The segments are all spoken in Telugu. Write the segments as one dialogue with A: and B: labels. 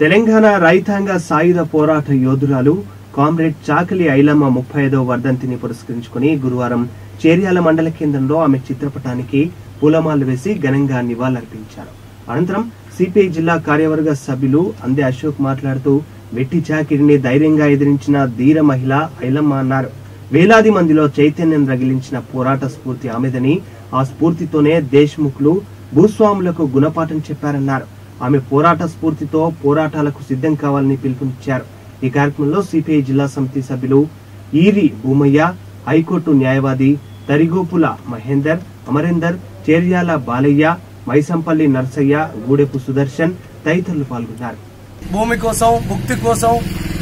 A: తెలంగాణ రైతాంగ సాయుధ పోరాట యోధురాలు కామ్రేడ్ చాకలి ఐలమ్మ ముప్పై ఐదవ వర్ధంతిని పురస్కరించుకుని గురువారం చేర్యాల మండల కేంద్రంలో ఆమె చిత్రపటానికి పూలమాలు వేసి ఘనంగా నివాళులర్పించారు. అనంతరం సిపిఐ జిల్లా కార్యవర్గ సభ్యులు అందే అశోక్ మాట్లాడుతూ వెట్టి చాకిరిని ధైర్యంగా ఎదిరించిన ధీర మహిళ ఐలమ్మ అన్నారు. వేలాది మందిలో చైతన్యం రగిలించిన పోరాట స్ఫూర్తి ఆమెదని ఆ స్ఫూర్తితోనే దేశ్ముఖ్లు భూస్వాములకు గుణపాఠం చెప్పారన్నారు. ఆమె పోరాట స్ఫూర్తితో పోరాటాలకు సిద్ధం కావాలని పిలుపునిచ్చారు. ఈ కార్యక్రమంలో సిపిఐ జిల్లా సమితి సభ్యులు ఈరి భూమయ్య హైకోర్టు న్యాయవాది తరిగోపుల మహేందర్ అమరేందర్ చేర్యాల బాలయ్య మైసంపల్లి నర్సయ్య గూడెపు సుదర్శన్ తదితరులు పాల్గొన్నారు.
B: భూమి కోసం ముక్తి కోసం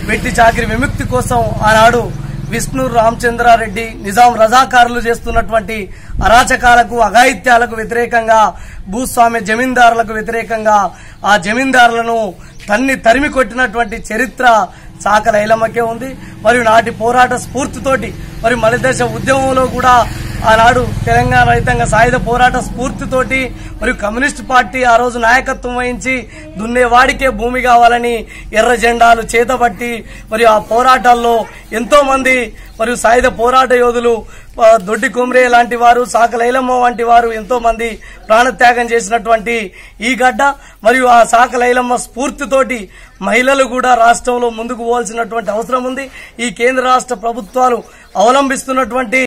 B: వెట్టి చాకిరి విముక్తి కోసం ఆనాడు విష్ణు రామచంద్రారెడ్డి నిజాం రజాకారులు చేస్తున్నటువంటి అరాచకాలకు అఘాయిత్యాలకు వ్యతిరేకంగా భూస్వామ్య జమీందారులకు వ్యతిరేకంగా ఆ జమీందారులను తన్ని తరిమి కొట్టినటువంటి చరిత్ర చాకల ఐలమ్మకే ఉంది. మరియు నాటి పోరాట స్ఫూర్తితోటి మరి మలిదశ ఉద్యమంలో కూడా ఆనాడు తెలంగాణ రైతాంగ సాయుధ పోరాట స్ఫూర్తితోటి మరియు కమ్యూనిస్ట్ పార్టీ ఆ రోజు నాయకత్వం వహించి దున్నేవాడికే భూమి కావాలని ఎర్ర జెండాలు చేతబట్టి మరియు ఆ పోరాటాల్లో ఎంతో మంది మరియు సాయుధ పోరాట యోధులు దొడ్డి కుమ్రే లాంటి వారు సాకలైలమ్మ వంటి వారు ఎంతో మంది ప్రాణత్యాగం చేసినటువంటి ఈ గడ్డ మరియు ఆ సాకలైలమ్మ స్ఫూర్తితోటి మహిళలు కూడా రాష్ట్రంలో ముందుకు పోవాల్సినటువంటి అవసరం ఉంది. ఈ కేంద్ర రాష్ట్ర ప్రభుత్వాలు అవలంబిస్తున్నటువంటి